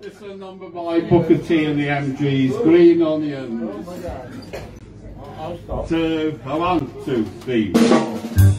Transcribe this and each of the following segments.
This is a number by Booker T and the MGs, Green Onions. Oh I'll stop. Two, oh, one, two, three. Thank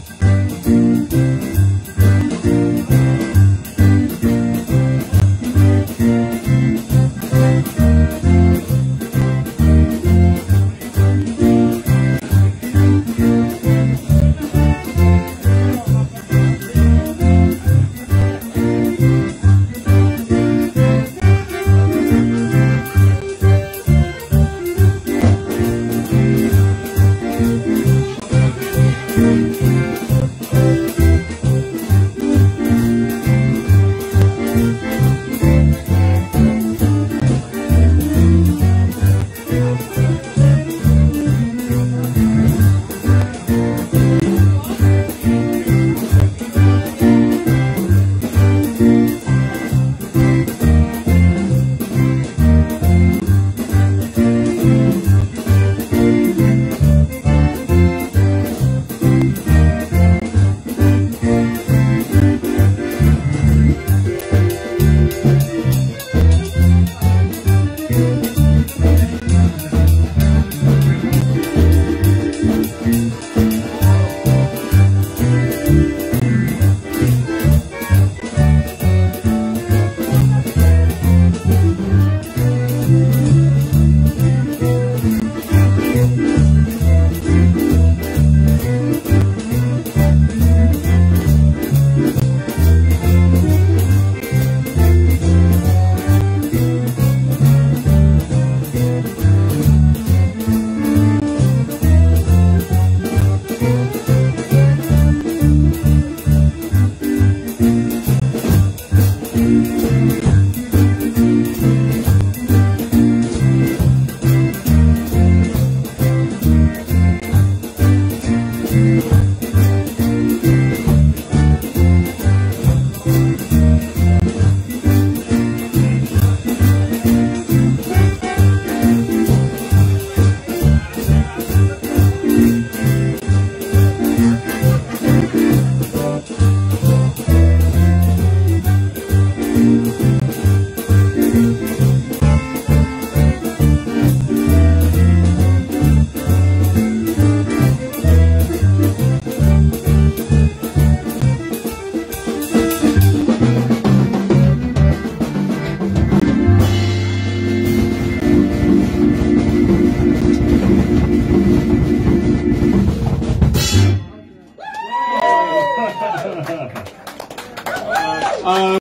Um,